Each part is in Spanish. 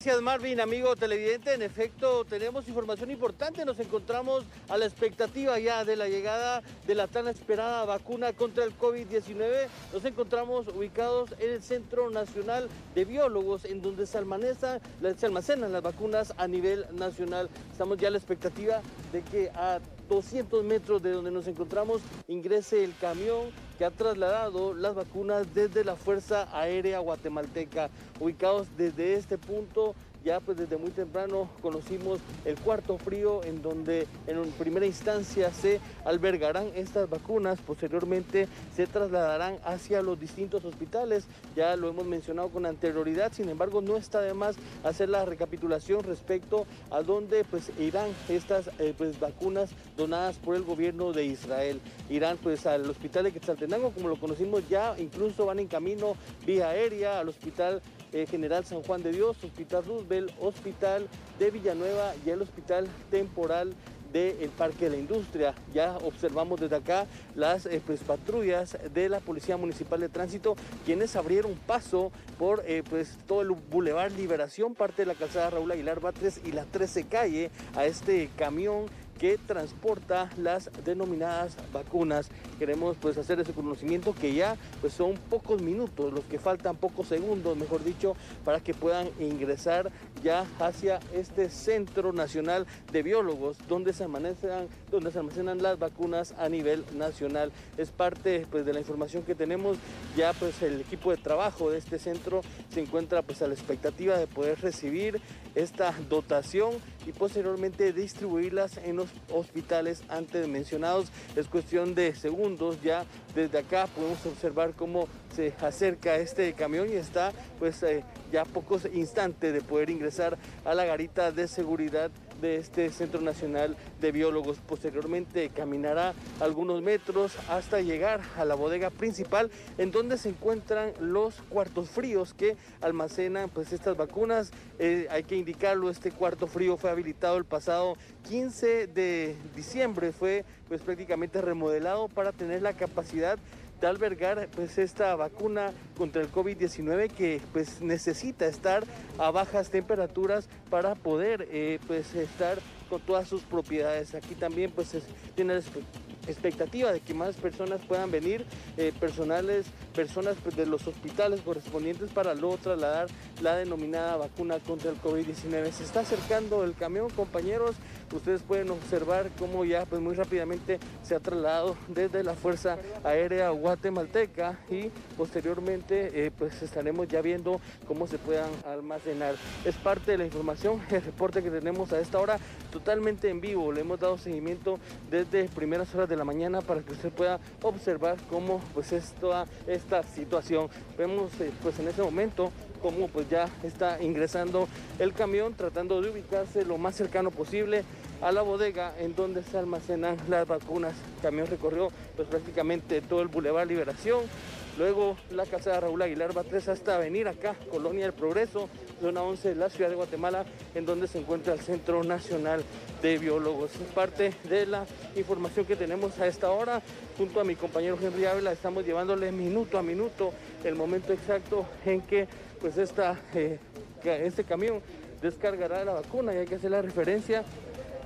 Gracias Marvin, amigo televidente. En efecto, tenemos información importante. Nos encontramos a la expectativa ya de la llegada de la tan esperada vacuna contra el COVID-19. Nos encontramos ubicados en el Centro Nacional de Biólogos, en donde se, se almacenan las vacunas a nivel nacional. Estamos ya a la expectativa de que a 200 metros de donde nos encontramos ingrese el camión que ha trasladado las vacunas desde la Fuerza Aérea Guatemalteca. Ubicados desde este punto ya pues desde muy temprano conocimos el cuarto frío en donde en primera instancia se albergarán estas vacunas, posteriormente se trasladarán hacia los distintos hospitales, ya lo hemos mencionado con anterioridad, sin embargo no está de más hacer la recapitulación respecto a dónde pues irán estas eh, pues vacunas donadas por el gobierno de Israel. Irán pues al hospital de Quetzaltenango, como lo conocimos ya, incluso van en camino vía aérea al hospital eh, General San Juan de Dios, Hospital Roosevelt, Hospital de Villanueva y el Hospital Temporal del Parque de la Industria. Ya observamos desde acá las eh, pues, patrullas de la Policía Municipal de Tránsito, quienes abrieron paso por eh, pues, todo el Boulevard Liberación, parte de la calzada Raúl Aguilar Batres y la 13 calle, a este camión que transporta las denominadas vacunas. Queremos pues hacer ese conocimiento que ya pues son pocos minutos, los que faltan pocos segundos, mejor dicho, para que puedan ingresar ya hacia este Centro Nacional de Biólogos, donde se almacenan, donde se almacenan las vacunas a nivel nacional. Es parte pues de la información que tenemos. Ya pues el equipo de trabajo de este centro se encuentra pues a la expectativa de poder recibir esta dotación y posteriormente distribuirlas en los hospitales antes mencionados. Es cuestión de segundos ya. Desde acá podemos observar cómo se acerca este camión y está pues eh, ya pocos instantes de poder ingresar a la garita de seguridad de este Centro Nacional de Biólogos. Posteriormente caminará algunos metros hasta llegar a la bodega principal en donde se encuentran los cuartos fríos que almacenan pues estas vacunas. Eh, hay que indicarlo, este cuarto frío fue habilitado el pasado 15 de diciembre, fue pues prácticamente remodelado para tener la capacidad albergar pues esta vacuna contra el COVID-19 que pues necesita estar a bajas temperaturas para poder eh, pues estar con todas sus propiedades. Aquí también pues tiene expectativa de que más personas puedan venir, eh, personales, personas pues, de los hospitales correspondientes para luego trasladar la denominada vacuna contra el COVID-19. Se está acercando el camión, compañeros. Ustedes pueden observar cómo ya pues muy rápidamente se ha trasladado desde la Fuerza Aérea Guatemalteca y posteriormente eh, pues estaremos ya viendo cómo se puedan almacenar. Es parte de la información, el reporte que tenemos a esta hora totalmente en vivo. Le hemos dado seguimiento desde primeras horas de la mañana para que usted pueda observar cómo pues es toda esta situación. Vemos eh, pues en ese momento cómo pues ya está ingresando el camión tratando de ubicarse lo más cercano posible a la bodega en donde se almacenan las vacunas. Camión recorrió pues prácticamente todo el Boulevard Liberación, luego la casa de Raúl Aguilar Batres hasta venir acá, Colonia del Progreso, zona 11 de la ciudad de Guatemala, en donde se encuentra el Centro Nacional de Biólogos. Es parte de la información que tenemos a esta hora. Junto a mi compañero Henry Ávila estamos llevándole minuto a minuto el momento exacto en que pues esta, eh, este camión descargará la vacuna y hay que hacer la referencia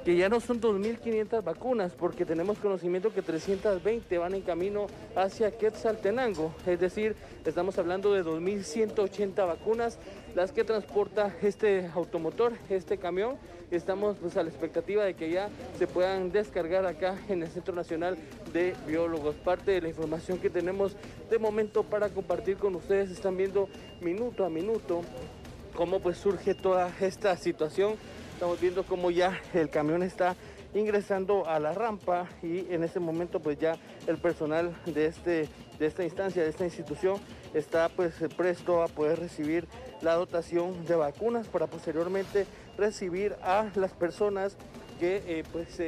que ya no son 2.500 vacunas, porque tenemos conocimiento que 320 van en camino hacia Quetzaltenango, es decir, estamos hablando de 2.180 vacunas, las que transporta este automotor, este camión. Estamos pues, a la expectativa de que ya se puedan descargar acá en el Centro Nacional de Biólogos. Parte de la información que tenemos de momento para compartir con ustedes, están viendo minuto a minuto cómo pues surge toda esta situación Estamos viendo cómo ya el camión está ingresando a la rampa y en este momento pues ya el personal de, este, de esta instancia, de esta institución está pues presto a poder recibir la dotación de vacunas para posteriormente recibir a las personas que eh, pues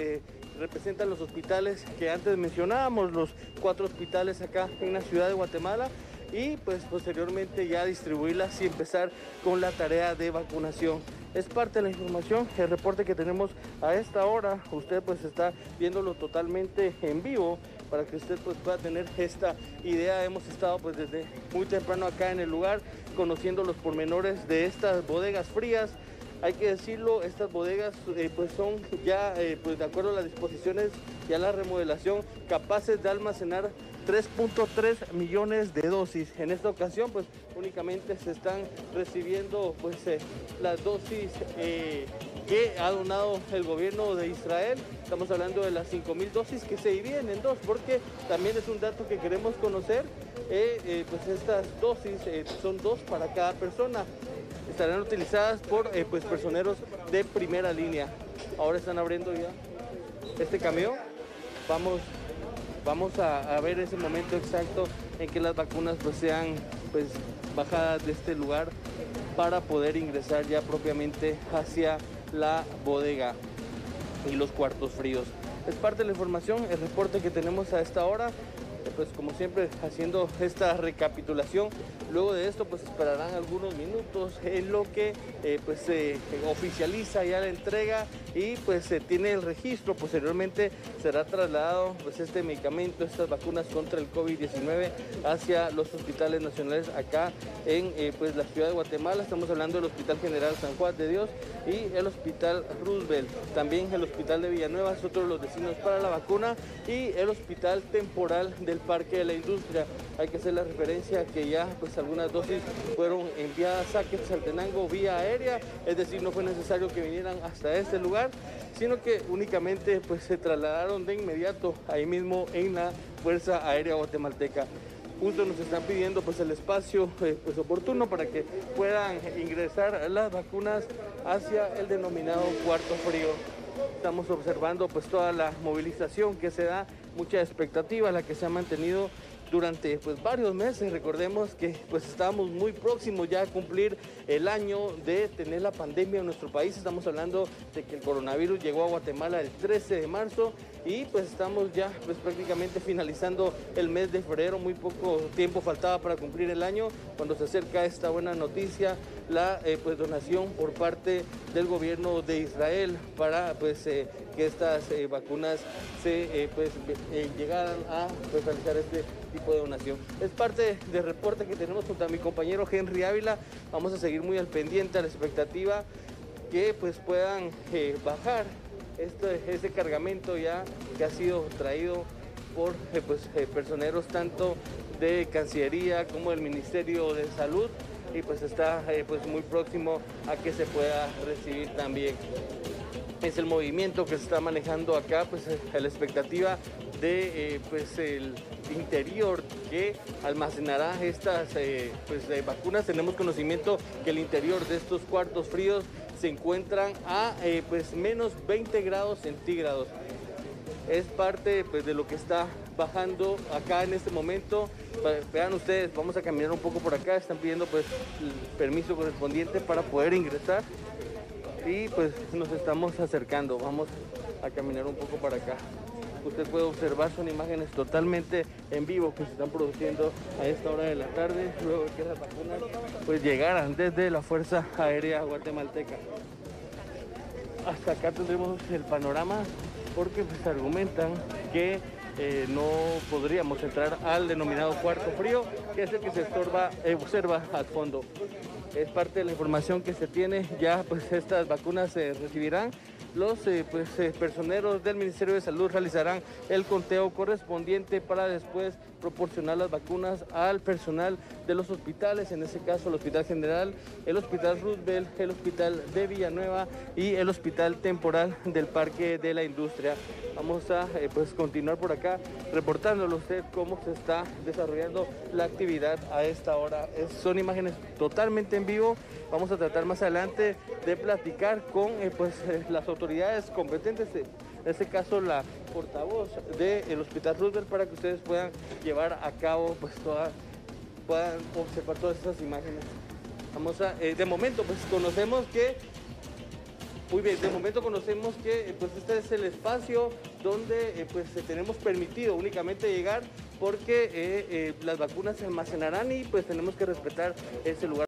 representan los hospitales que antes mencionábamos, los cuatro hospitales acá en la ciudad de Guatemala y pues posteriormente ya distribuirlas y empezar con la tarea de vacunación es parte de la información, el reporte que tenemos a esta hora. Usted pues está viéndolo totalmente en vivo para que usted pues pueda tener esta idea. Hemos estado pues desde muy temprano acá en el lugar conociendo los pormenores de estas bodegas frías. Hay que decirlo, estas bodegas eh, pues son ya, eh, pues de acuerdo a las disposiciones y a la remodelación, capaces de almacenar 3.3 millones de dosis. En esta ocasión, pues únicamente se están recibiendo pues eh, las dosis que ha donado el gobierno de Israel. Estamos hablando de las 5 mil dosis que se dividen en dos, porque también es un dato que queremos conocer. pues estas dosis son dos para cada persona estarán utilizadas por eh, pues, personeros de primera línea. Ahora están abriendo ya este camión. Vamos, vamos a, ver ese momento exacto en que las vacunas pues, sean pues, bajadas de este lugar para poder ingresar ya propiamente hacia la bodega y los cuartos fríos. Es parte de la información, el reporte que tenemos a esta hora pues como siempre haciendo esta recapitulación. Luego de esto pues esperarán algunos minutos en lo que eh, pues se oficializa ya la entrega y pues se tiene el registro. Posteriormente será trasladado pues este medicamento, estas vacunas contra el COVID-19 hacia los hospitales nacionales acá en eh, pues la ciudad de Guatemala. Estamos hablando del Hospital General San Juan de Dios y el Hospital Roosevelt. También el Hospital de Villanueva es otro de los destinos para la vacuna y el Hospital Temporal del Parque de la Industria. Hay que hacer la referencia que ya pues algunas dosis fueron enviadas a Quetzaltenango vía aérea, es decir, no fue necesario que vinieran hasta este lugar, sino que únicamente pues se trasladaron de inmediato ahí mismo en la Fuerza Aérea Guatemalteca justo nos están pidiendo pues el espacio eh, pues oportuno para que puedan ingresar las vacunas hacia el denominado cuarto frío. Estamos observando pues toda la movilización que se da, mucha expectativa la que se ha mantenido durante pues varios meses. Recordemos que pues estábamos muy próximos ya a cumplir el año de tener la pandemia en nuestro país. Estamos hablando de que el coronavirus llegó a Guatemala el 13 de marzo y pues estamos ya pues prácticamente finalizando el mes de febrero. Muy poco tiempo faltaba para cumplir el año cuando se acerca esta buena noticia la eh, pues donación por parte del gobierno de Israel para pues eh, que estas eh, vacunas se pues llegaran a pues, realizar este tipo de donación. Es parte del reporte que tenemos junto a mi compañero Henry Ávila. Vamos a seguir muy al pendiente a la expectativa que pues puedan bajar este, ese cargamento ya que ha sido traído por pues, personeros tanto de Cancillería como del Ministerio de Salud y pues está eh, pues muy próximo a que se pueda recibir también. Es el movimiento que se está manejando acá, pues eh, la expectativa de eh, pues el interior que almacenará estas pues, vacunas. Tenemos conocimiento que el interior de estos cuartos fríos se encuentran a pues menos 20 grados centígrados. Es parte pues, de lo que está bajando acá en este momento. Vean ustedes, vamos a caminar un poco por acá, están pidiendo pues el permiso correspondiente para poder ingresar y pues nos estamos acercando, vamos a caminar un poco para acá. Usted puede observar, son imágenes totalmente en vivo que se están produciendo a esta hora de la tarde, luego que las vacunas pues llegaran desde la Fuerza Aérea Guatemalteca. Hasta acá tendremos el panorama porque pues argumentan que eh, no podríamos entrar al denominado cuarto frío, que es el que se estorba, eh, observa al fondo. Es parte de la información que se tiene, ya pues estas vacunas se recibirán los eh, pues, personeros del Ministerio de Salud realizarán el conteo correspondiente para después proporcionar las vacunas al personal de los hospitales, en este caso el Hospital General, el Hospital Roosevelt, el Hospital de Villanueva y el Hospital Temporal del Parque de la Industria. Vamos a eh, pues continuar por acá reportándole a usted cómo se está desarrollando la actividad a esta hora. son imágenes totalmente en vivo. Vamos a tratar más adelante de platicar con eh, pues, eh, las autoridades competentes en este caso la portavoz del Hospital Roosevelt para que ustedes puedan llevar a cabo pues toda, puedan observar todas esas imágenes. Vamos a, de momento pues conocemos que muy bien, de momento conocemos que eh, pues este es el espacio donde eh, pues tenemos permitido únicamente llegar porque las vacunas se almacenarán y pues tenemos que respetar ese lugar.